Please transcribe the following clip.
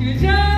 Güzel.